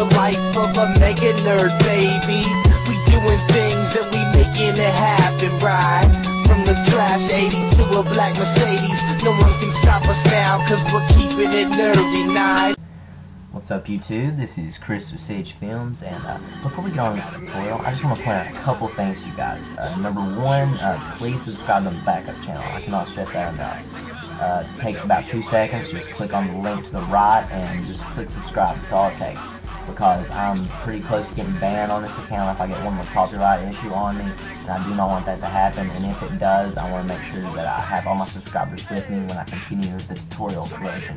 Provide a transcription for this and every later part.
the life of a mega nerd, baby. We doing things and we making it happen, right? From the trash 80 to a black Mercedes, no one can stop us now, cause we're keeping it nerdy, nice. What's up YouTube? This is Chris with CH Films and uh, before we get on this tutorial, I just want to point out a couple things to you guys. Uh, number one, uh, please subscribe to the backup channel. I cannot stress that enough. Uh, it takes about two seconds. Just click on the link to the right and just click subscribe. That's all it takes because I'm pretty close to getting banned on this account if I get one more copyright issue on me, and I do not want that to happen, and if it does, I want to make sure that I have all my subscribers with me when I continue the tutorial creation.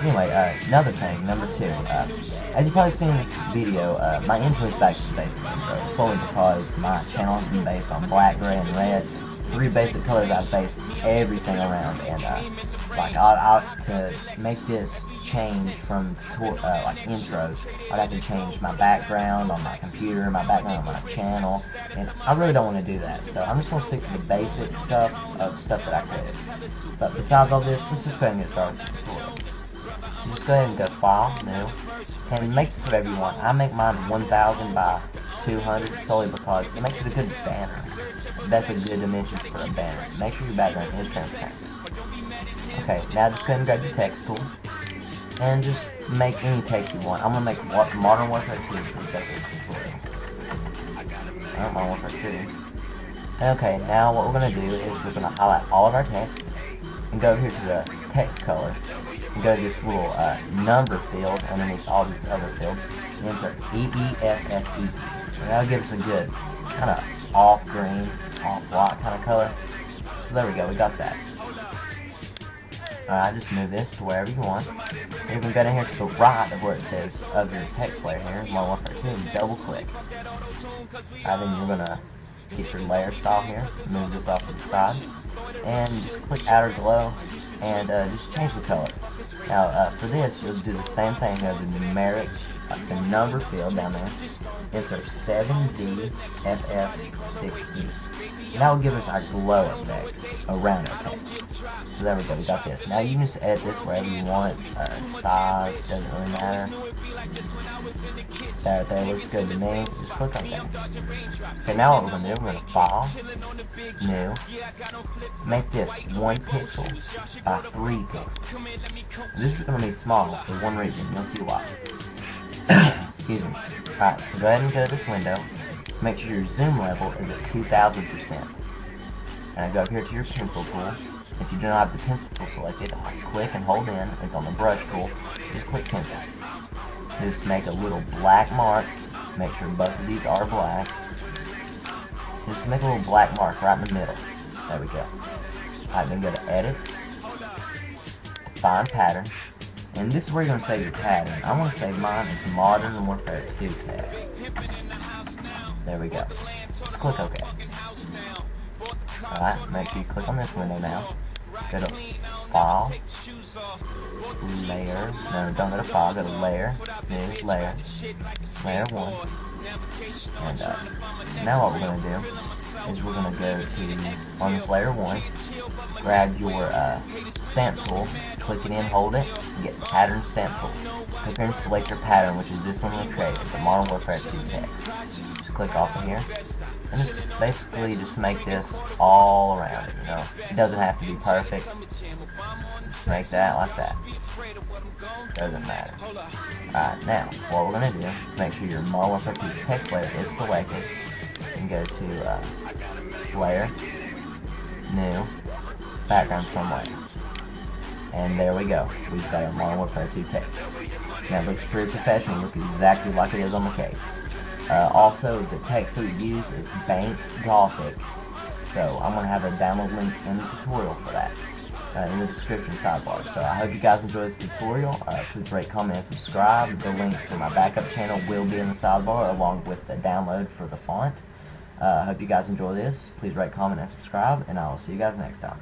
Anyway, uh, another thing, number two, uh, as you've probably seen in this video, uh, my intro is back to basic intro, solely because my channel has been based on black, gray, and red, three basic colors I've based everything around, and, uh, like, I, I, to make this change from uh, like intros. I'd have to change my background on my computer, my background on my channel, and I really don't want to do that. So I'm just going to stick to the basic stuff of stuff that I could. But besides all this, let's just go ahead and get started with. So just go ahead and go File, New, and make this whatever you want. I make mine 1000 by 200 solely because it makes it a good banner. That's a good dimension for a banner. Make sure your background is transparent. Okay, now just go ahead and grab your text tool and just make any text you want. I'm gonna make Modern Warfare 2 for the tutorial. I don't Modern Warfare 2. Okay, now what we're gonna do is we're gonna highlight all of our text and go here to the text color and go to this little uh, number field underneath all these other fields and insert E-E-F-F-E. And that'll give us a good kind of off green, off white kind of color. So there we go, we got that. Alright, just move this to wherever you want. You can go down here to the right of where it says of your text layer here, Modern Warfare 2, and double click. Alright, then you're gonna get your layer style here, move this off to the side, and just click outer glow, and uh, just change the color. Now, uh, for this, you'll do the same thing of the numeric, the number field down there, insert 7DFF6E. That will give us our glow effect around our text. So there we go, we got this. Now you can just edit this wherever you want. Uh, size, doesn't really matter. That there looks good to me. Just click on that. Okay, now what we're going to do, we're going to file, new, make this one pixel by three pixels. This is going to be small for one reason. You'll see why. Excuse me. Alright, so go ahead and go to this window. Make sure your zoom level is at 2000%. And go up here to your pencil tool if you do not have the pencil tool selected, click and hold in. It's on the brush tool. Just click pencil. Just make a little black mark. Make sure both of these are black. Just make a little black mark right in the middle. There we go. Alright, then go to edit. Define pattern. And this is where you're going to save your pattern. I want to save mine as Modern Warfare 2 tag. There we go. Just click OK. Alright, make sure you click on this window now. Go to File, Layer, no, don't go to File, go to Layer, New, Layer, Layer 1. And uh, now what we're going to do is we're going to go to, on this Layer 1, grab your uh, stamp tool, click it in, hold it, and get Pattern Stamp Tool. Click here and select your pattern, which is this one we created, the Modern Warfare 2 text. Just click off of here, and just basically just make this all around it, you know. It doesn't have to be perfect. Just make that like that. Doesn't matter. Alright, now, what we're going to do is make sure your Modern Warfare 2 text layer is selected. And go to uh, Layer, New, Background Layer. And there we go. We've got our Modern Warfare 2 text. Now it looks pretty professional. Looks exactly like it is on the case. Uh, also, the text we used is Bank Gothic, so I'm going to have a download link in the tutorial for that uh, in the description sidebar. So I hope you guys enjoyed this tutorial. Uh, please rate, comment, and subscribe. The link for my backup channel will be in the sidebar along with the download for the font. Uh, I hope you guys enjoy this. Please rate, comment, and subscribe, and I will see you guys next time.